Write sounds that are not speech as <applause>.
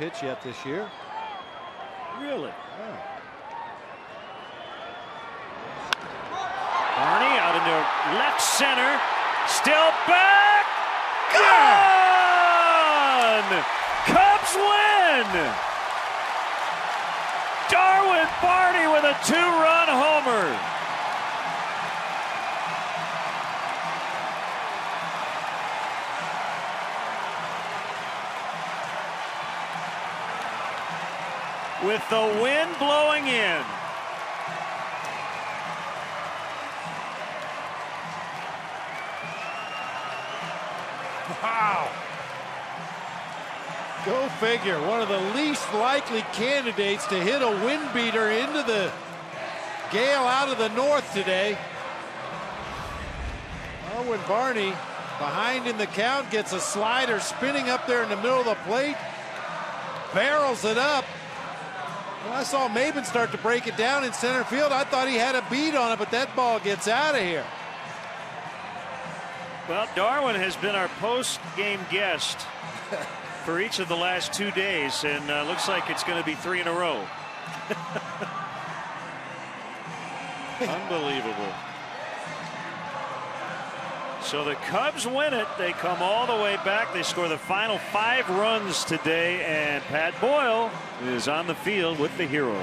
pitch yet this year. Really? Yeah. Barney out into left center. Still back. Gone! Cubs win! Darwin Barney with a two-run homer. With the wind blowing in. Wow. Go figure. One of the least likely candidates to hit a wind beater into the gale out of the north today. When Barney, behind in the count, gets a slider spinning up there in the middle of the plate, barrels it up. When I saw Maybin start to break it down in center field, I thought he had a beat on it, but that ball gets out of here. Well, Darwin has been our post-game guest <laughs> for each of the last two days, and uh, looks like it's going to be three in a row. <laughs> <laughs> Unbelievable. So the Cubs win it. They come all the way back. They score the final five runs today, and Pat Boyle is on the field with the Heroes.